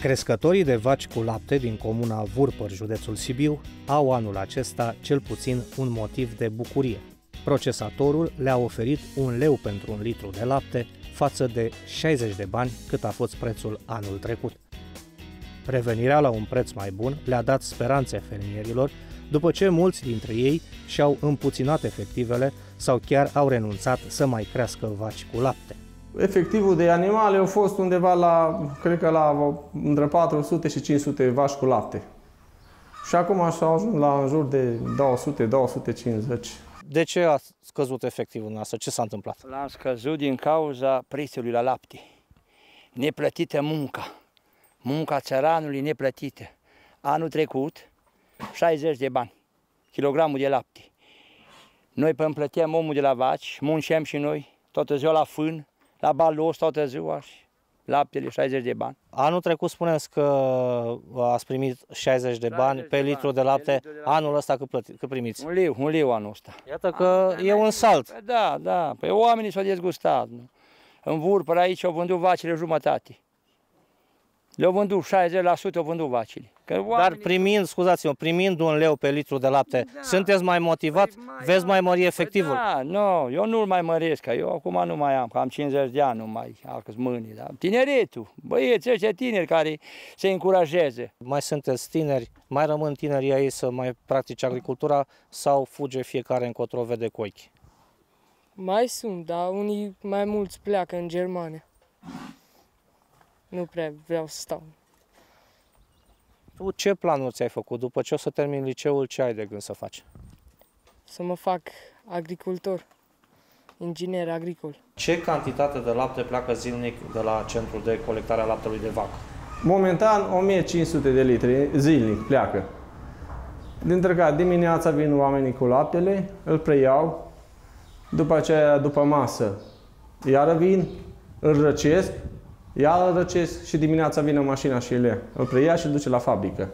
Crescătorii de vaci cu lapte din comuna Vurpăr, județul Sibiu, au anul acesta cel puțin un motiv de bucurie. Procesatorul le-a oferit un leu pentru un litru de lapte față de 60 de bani cât a fost prețul anul trecut. Revenirea la un preț mai bun le-a dat speranțe fermierilor, după ce mulți dintre ei și-au împuținat efectivele sau chiar au renunțat să mai crească vaci cu lapte. Efectivul de animale a fost undeva la, cred că la între 400 și 500 vaci cu lapte. Și acum așa au ajuns la în jur de 200-250. De ce a scăzut efectivul noastră? Ce s-a întâmplat? L-am scăzut din cauza prețului la lapte. Neplătită munca. Munca țăranului neplătită. Anul trecut, 60 de bani, kilogramul de lapte. Noi până plăteam omul de la vaci, munceam și noi, toată ziua la fân, la balos toată ziua și laptele 60 de bani. Anul trecut spuneți că ați primit 60 de bani 60 pe de litru bani, de lapte, litru de lapte. anul ăsta cât, plăti, cât primiți? Un leu, un leu anul ăsta. Iată că e un salt. Da, da, păi oamenii s-au dezgustat. Nu? În vurpăr aici au vândut vacile jumătate. Le-au vândut 60%, au vândut vacile. Că oamenii... Dar primind, scuzați-mă, primind un leu pe litru de lapte, da. sunteți mai motivat? Păi mai Veți mai mări efectivul? Păi da, nu, eu nu-l mai măresc, că eu acum nu mai am, că am 50 de ani, nu mai am mâini. Da. Tineretul, băieți ăștia tineri care se încurajeze. Mai sunteți tineri, mai rămân tinerii aici să mai practice agricultura sau fuge fiecare încotro vede cu ochi? Mai sunt, dar unii mai mulți pleacă în Germania. Nu prea vreau să stau. Tu ce planuri ți-ai făcut? După ce o să termin liceul, ce ai de gând să faci? Să mă fac agricultor, inginer agricol. Ce cantitate de lapte pleacă zilnic de la centrul de colectare a laptelui de vacă? Momentan 1500 de litri zilnic pleacă. Dintre care dimineața vin oamenii cu laptele, îl preiau, după aceea, după masă, iară vin, îl răcesc, ia îl răcesc și dimineața vine mașina și le îl preia și îl duce la fabrică.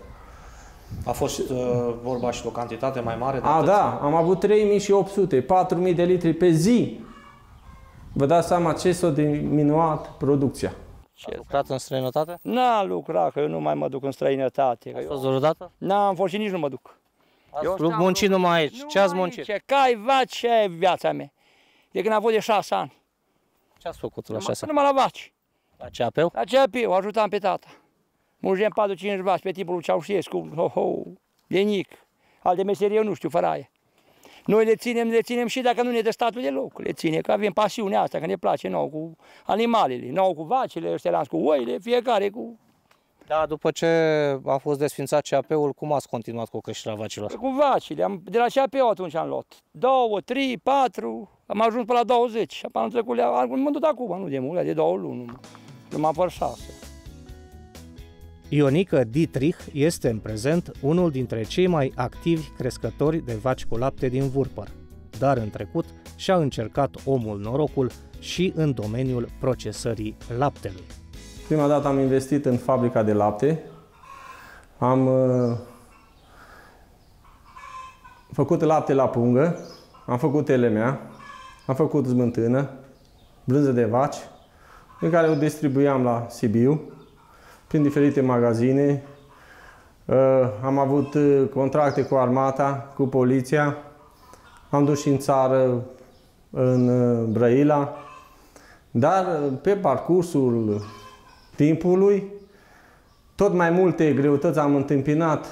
A fost uh, vorba și de o cantitate mai mare? De A, da, am avut 3800, 4000 de litri pe zi. Vă dați seama ce s-a diminuat producția. Și a lucrat în străinătate? N-a lucrat, că eu nu mai mă duc în străinătate. A fost vreodată? N-am fost și nici nu mă duc. Ați eu muncit numai aici. Nu ce ați muncit? Ce cai, vaci, ce e viața mea. De când am fost de șase ani. Ce ați făcut la șase ani? Numai la vaci. La CAP-ul? La CAP-ul, ajutam pe tata. Mulgem 4-5 vaci pe timpul lui Ceaușescu, ho, ho, lenic. Alte meserie eu nu știu, fără aia. Noi le ținem, le ținem și dacă nu ne dă statul deloc, le ține, că avem pasiunea asta, că ne place nou cu animalele, nou cu vacile, ăștia cu oile, fiecare cu... Da, după ce a fost desfințat CAP-ul, cum ați continuat cu creșterea vacilor? Cu vacile, am, de la CAP atunci am luat. Două, trei, patru, am ajuns până la 20 și anul trecut le-am vândut acum, nu de mult, de două luni numai pe șase. Ionică Dietrich este în prezent unul dintre cei mai activi crescători de vaci cu lapte din Vurpăr, dar în trecut și-a încercat omul norocul și în domeniul procesării laptelui. Prima dată am investit în fabrica de lapte, am uh, făcut lapte la pungă, am făcut LMA, am făcut smântână, brânză de vaci, pe care o distribuiam la Sibiu, prin diferite magazine. Uh, am avut uh, contracte cu armata, cu poliția, am dus și în țară, în uh, Brăila, dar pe parcursul timpului, tot mai multe greutăți am întâmpinat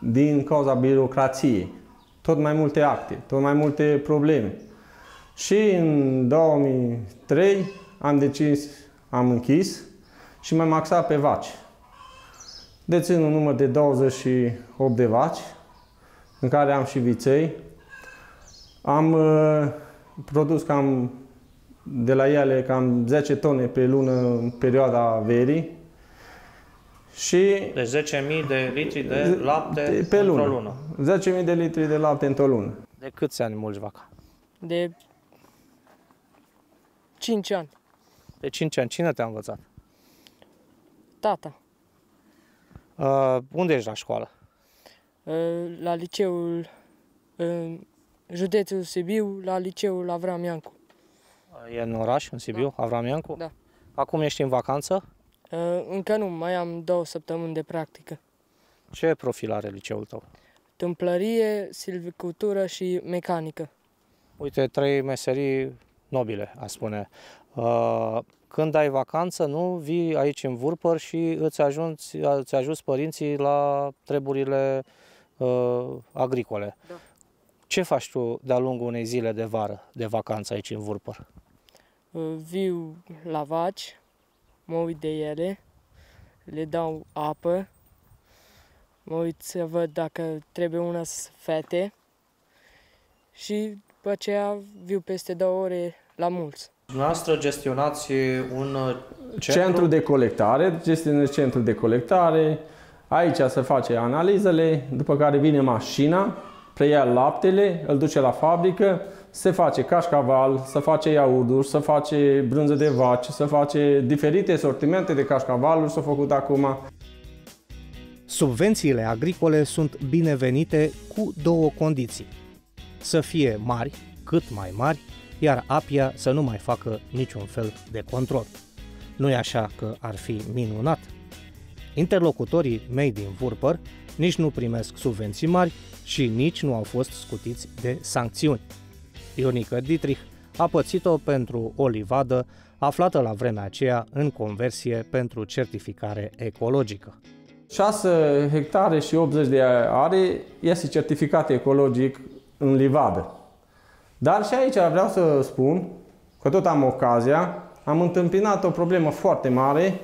din cauza birocrației. Tot mai multe acte, tot mai multe probleme. Și în 2003 am decis, am închis și m-am axat pe vaci. Dețin un număr de 28 de vaci, în care am și viței. Am uh, produs cam de la ele cam 10 tone pe lună în perioada verii. Și deci 10.000 de litri de lapte pe lună. lună. 10.000 de litri de lapte într-o lună. De câți ani mulți vaca? De 5 ani. De 5 ani. Cine te-a învățat? Tata. Uh, unde ești la școală? Uh, la liceul uh, județul Sibiu, la liceul Avram Iancu. E în oraș, în Sibiu, da. Avram Iancu? Da. Acum ești în vacanță? Uh, încă nu, mai am două săptămâni de practică. Ce profil are liceul tău? Tâmplărie, silvicultură și mecanică. Uite, trei meserii nobile, a spune. Uh, când ai vacanță, nu vii aici în Vurpăr și îți, ajungi, îți ajuți părinții la treburile uh, agricole. Da. Ce faci tu de-a lungul unei zile de vară, de vacanță aici în Vurpăr? Uh, viu la vaci, mă uit de ele, le dau apă, mă uit să văd dacă trebuie una să fete și după aceea viu peste două ore la mulți. Dumneavoastră gestionați un uh, Centru, centru de colectare, gestionez centru de colectare, aici se face analizele, după care vine mașina, preia laptele, îl duce la fabrică, se face cașcaval, se face iaurduri, se face brânză de vaci, se face diferite sortimente de cașcavaluri, s-au făcut acum. Subvențiile agricole sunt binevenite cu două condiții. Să fie mari, cât mai mari, iar Apia să nu mai facă niciun fel de control. Nu e așa că ar fi minunat? Interlocutorii mei din Vurpăr nici nu primesc subvenții mari și nici nu au fost scutiți de sancțiuni. Ionica Dietrich a pățit-o pentru o livadă aflată la vremea aceea în conversie pentru certificare ecologică. 6 hectare și 80 de are este certificat ecologic în livadă. Dar și aici vreau să spun că tot am ocazia, am întâmpinat o problemă foarte mare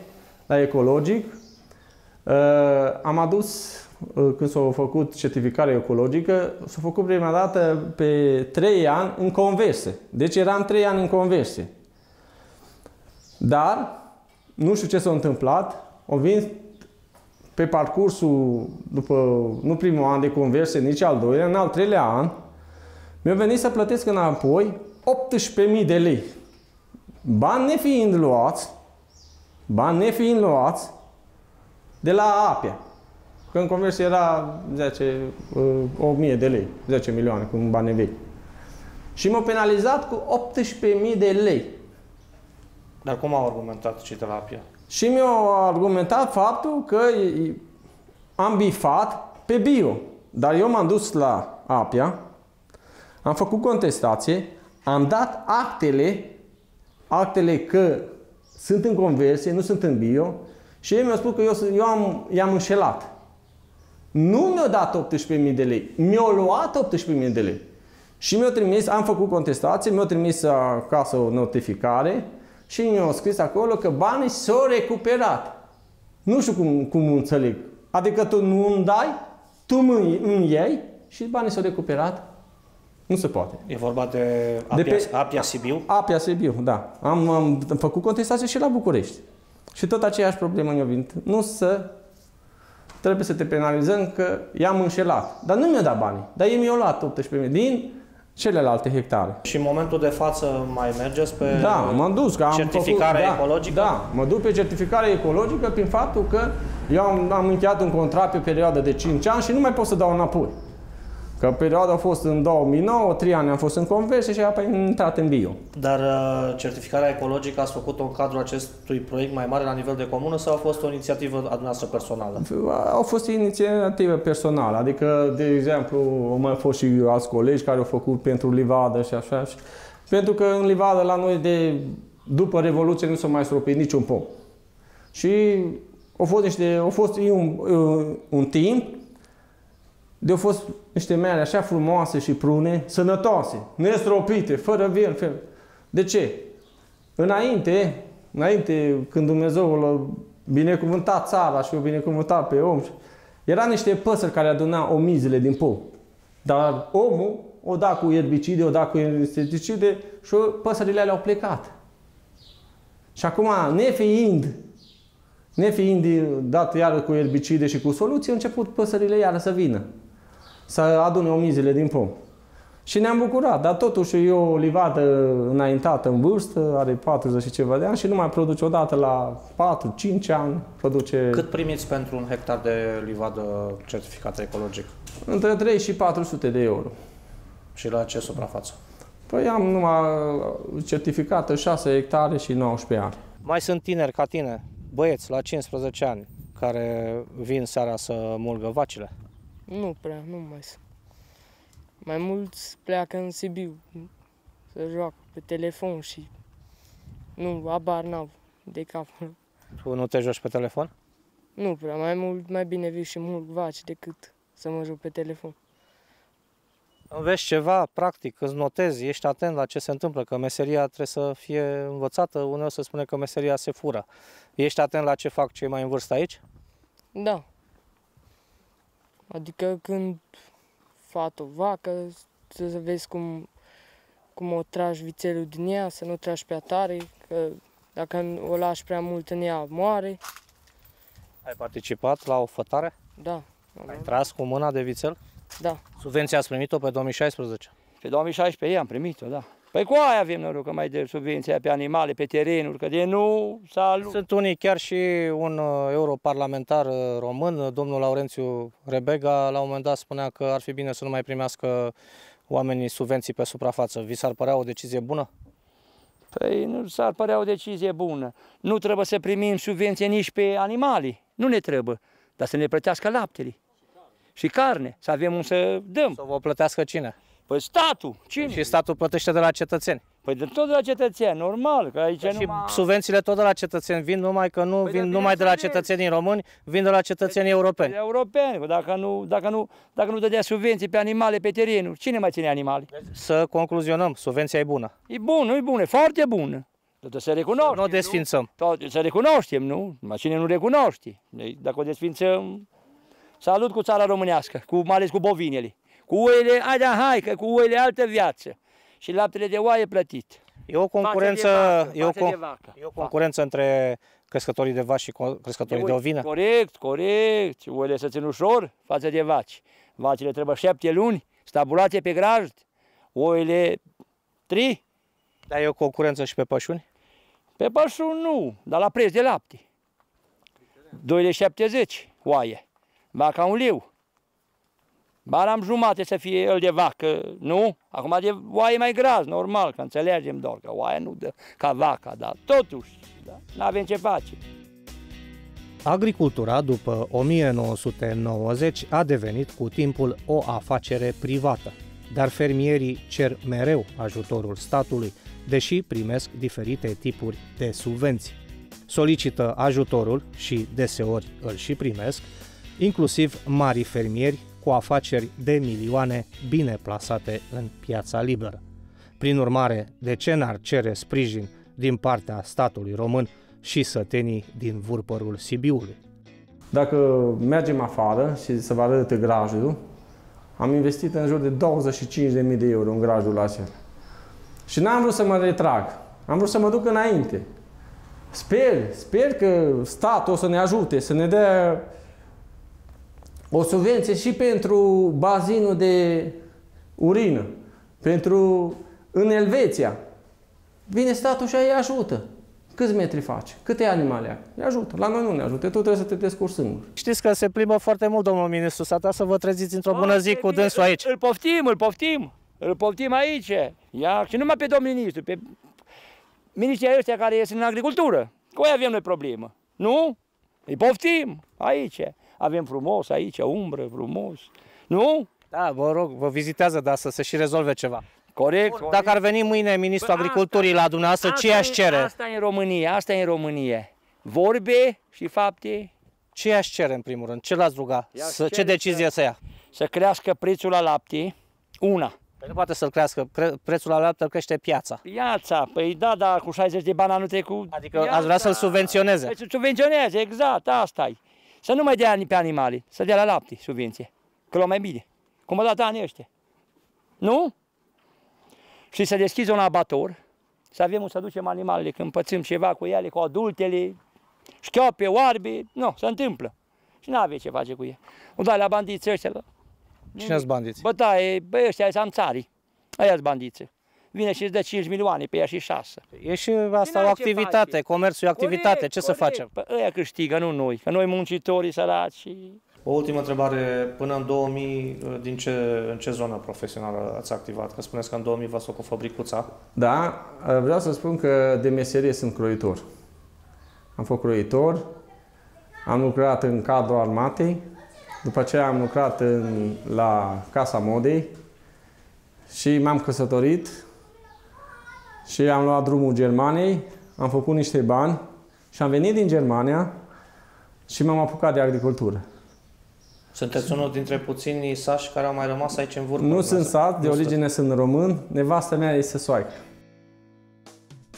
la ecologic. Uh, am adus, uh, când s-a făcut certificarea ecologică, s-a făcut prima dată pe 3 ani în converse. Deci eram 3 ani în converse. Dar, nu știu ce s-a întâmplat, au venit pe parcursul, după, nu primul an de converse, nici al doilea, în al treilea an, mi-a venit să plătesc înapoi 18.000 de lei. Bani nefiind luați, bani nefiind luați de la Apia. Că în conversie era 10, 8.000 de lei, 10 milioane cu bani vei. Și m-au penalizat cu 18.000 de lei. Dar cum au argumentat cei de la Apia? Și mi-au argumentat faptul că am bifat pe bio. Dar eu m-am dus la Apia, am făcut contestație, am dat actele, actele că sunt în conversie, nu sunt în bio și ei mi-au spus că eu, eu am, i-am înșelat. Nu mi-au dat 18.000 de lei, mi-au luat 18.000 de lei. Și mi-au trimis, am făcut contestație, mi-au trimis acasă o notificare și mi-au scris acolo că banii s-au recuperat. Nu știu cum, cum înțeleg. Adică tu nu îmi dai, tu îmi iei și banii s-au recuperat nu se poate. E vorba de Apia, de pe, Apia Sibiu? Apia Sibiu, da. Am, am făcut contestație și la București. Și tot aceeași problemă ne-a venit. Nu să trebuie să te penalizăm că i-am înșelat. Dar nu mi-a dat banii. Dar ei mi-au luat 18.000 din celelalte hectare. Și în momentul de față mai mergeți pe da, m-am dus, că am certificare făcut, da, ecologică? Da, mă duc pe certificare ecologică prin faptul că eu am, am încheiat un contract pe perioadă de 5 ani și nu mai pot să dau înapoi. Că perioada a fost în 2009, 3 ani am fost în conversie și apoi am intrat în bio. Dar uh, certificarea ecologică ați făcut-o în cadrul acestui proiect mai mare la nivel de comună sau a fost o inițiativă a dumneavoastră personală? Au fost inițiative personală, adică, de exemplu, au mai fost și alți colegi care au făcut pentru livadă și așa. Și, pentru că în livadă la noi de după Revoluție nu s-a mai stropit niciun pom. Și au fost, niște, au fost un, un, un timp de au fost niște mere așa frumoase și prune, sănătoase, nestropite, fără vien. Fără... De ce? Înainte, înainte când Dumnezeu a binecuvântat țara și o binecuvântat pe om, era niște păsări care adunau omizile din pom. Dar omul o da cu erbicide, o da cu insecticide și păsările alea au plecat. Și acum, nefiind, nefiind dat iară cu erbicide și cu soluții, au început păsările iară să vină să adune omizile din pom. Și ne-am bucurat, dar totuși e o livadă înaintată în vârstă, are 40 și ceva de ani și nu mai produce odată la 4-5 ani. Produce... Cât primiți pentru un hectar de livadă certificată ecologic? Între 3 și 400 de euro. Și la ce suprafață? Păi am numai certificată 6 hectare și 19 ani. Mai sunt tineri ca tine băieți la 15 ani care vin seara să mulgă vacile? Nu prea, nu mai sunt. Mai mulți pleacă în Sibiu să joacă pe telefon și nu, abar n-au de cap. Tu nu te joci pe telefon? Nu prea, mai mult, mai bine viu și mulg vaci decât să mă joc pe telefon. Înveți ceva, practic, îți notezi, ești atent la ce se întâmplă, că meseria trebuie să fie învățată, uneori se spune că meseria se fură. Ești atent la ce fac cei mai în vârstă aici? Da. Adică când fac o vacă, să să vezi cum, cum o tragi vițelul din ea, să nu tragi prea tare, că dacă o lași prea mult în ea, moare. Ai participat la o fătare? Da. Ai tras cu mâna de vițel? Da. Subvenția ați primit-o pe 2016? Pe 2016 am primit-o, da. Păi cu aia avem noroc că mai de subvenția pe animale, pe terenuri, că de nu salut. Sunt unii, chiar și un uh, europarlamentar uh, român, uh, domnul Laurențiu Rebega, la un moment dat spunea că ar fi bine să nu mai primească oamenii subvenții pe suprafață. Vi s-ar părea o decizie bună? Păi nu s-ar părea o decizie bună. Nu trebuie să primim subvenție nici pe animale. Nu ne trebuie. Dar să ne plătească laptele. Și carne. Să avem un să dăm. Să vă plătească cine? Păi statul. Cine? Și statul plătește de la cetățeni. Păi de tot de la cetățean, normal. Că aici Și numai... subvențiile tot de la cetățeni vin, numai că nu Păi vin da, numai de la bineînțeles. cetățenii români, vin de la cetățenii europeni. Europeni, că dacă nu, dacă, nu, dacă nu dădea subvenții pe animale, pe terenuri, cine mai ține animale? Să concluzionăm, subvenția e bună. E bun, nu e bună, e foarte bună. Trebuie să recunoaștem. Nu o desfințăm. Tot, să recunoaștem, nu? Mai cine nu recunoaște. Deci, Dacă o desfințăm, salut cu țara românească, cu, mai ales cu bovinele. Cu oile, hai da, hai, că cu oile e altă viață. Și laptele de oaie plătit. E o concurență, Față de e o, vacă, față de con- vacă. e o concurență între crescătorii de vaci și co- crescătorii de oi. ovine. Corect, corect. Oile să țin ușor față de vaci. Vacile trebuie șapte luni, stabulate pe grajd. Oile tri. Dar e o concurență și pe pășuni? Pe pășul nu, dar la preț de lapte. 2,70 oaie. Vaca un leu. Bar am jumate să fie el de vacă, nu? Acum de oaie mai gras, normal, că înțelegem doar că oaia nu dă ca vaca, dar totuși, da? n-avem ce face. Agricultura, după 1990, a devenit cu timpul o afacere privată, dar fermierii cer mereu ajutorul statului, deși primesc diferite tipuri de subvenții. Solicită ajutorul și deseori îl și primesc, inclusiv mari fermieri cu afaceri de milioane bine plasate în piața liberă. Prin urmare, de ce n-ar cere sprijin din partea statului român și sătenii din vurpărul Sibiului? Dacă mergem afară și să vă arăt grajdul, am investit în jur de 25.000 de euro în grajdul acela. Și n-am vrut să mă retrag. Am vrut să mă duc înainte. Sper, sper că statul o să ne ajute, să ne dea o subvenție și pentru bazinul de urină, pentru în Elveția. Vine statul și îi ajută. Câți metri faci? Câte animale ai? Îi ajută. La noi nu ne ajută. Tu trebuie să te descurci singur. Știți că se plimbă foarte mult, domnul ministru, s-a să vă treziți într-o bună zi cu dânsul aici. Îl poftim, îl poftim. Îl poftim aici. Ia, și numai pe domnul ministru, pe ministrii ăștia care ies în agricultură. Cu ei avem noi problemă. Nu? Îi poftim aici. Avem frumos aici, umbră, frumos. Nu? Da, vă rog, vă vizitează, dar să se și rezolve ceva. Corect. corect. Dacă ar veni mâine ministrul Păi agriculturii la dumneavoastră, ce Asta aș e- cere? Asta e în România, asta e în România. Vorbe și fapte. Ce aș cere în primul rând? Ce l-ați ruga? I-aș Să, ce cere decizie să ia? Să crească prețul la lapte. Una. Păi nu poate să-l crească, Cre- prețul la lapte îl crește piața. Piața, păi da, da, cu 60 de bani anul trecut. Adică ați vrea să-l subvenționeze. Păi să subvenționeze, exact, asta e. Să nu mai dea pe animale, să dea la lapte subvenție. Că luăm mai bine. Cum au dat anii ăștia. Nu? Și să deschizi un abator, să avem să ducem animalele când pățim ceva cu ele, cu adultele, șchioape, oarbe, nu, se întâmplă. Și nu avea ce face cu ei. O dai la bandiți ăștia, la Cine-s bandiți? bătaie, bă, ăștia sunt țarii, ăia bandiți. Vine și îți dă 5 milioane pe ea și 6. E și asta n-ai o ce activitate, face. comerțul e o activitate, Corect, ce să corect. facem? Păi ăia câștigă, nu noi, că noi muncitorii săraci. O ultimă întrebare, până în 2000, din ce, în ce zonă profesională ați activat? Că spuneți că în 2000 v-ați făcut fabricuța. Da, vreau să spun că de meserie sunt croitor. am fost croitor, am lucrat în cadrul armatei, după aceea am lucrat în, la Casa Modei și m-am căsătorit și am luat drumul Germaniei, am făcut niște bani și am venit din Germania și m-am apucat de agricultură. Sunteți unul dintre puținii sași care au mai rămas aici în Vârfă? Nu sunt sat, de origine sunt român, nevastă mea este soaică.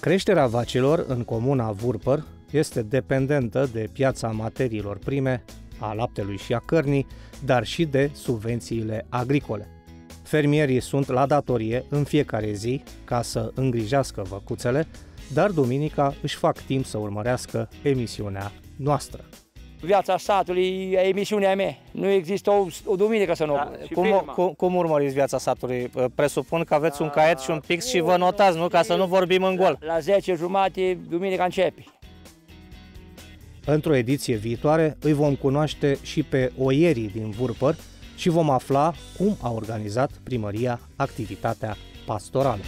Creșterea vacilor în comuna Vurpăr este dependentă de piața materiilor prime, a laptelui și a cărnii, dar și de subvențiile agricole. Fermierii sunt la datorie în fiecare zi ca să îngrijească văcuțele, dar duminica își fac timp să urmărească emisiunea noastră. Viața satului e emisiunea mea. Nu există o, o duminică să nu. Da, cum, cum, cum urmăriți viața satului? Presupun că aveți un caiet și un pix și vă notați, nu? Ca să nu vorbim în gol. La 10 jumate, duminica începe. Într-o ediție viitoare îi vom cunoaște și pe oierii din Vurpăr și vom afla cum a organizat primăria activitatea pastorală.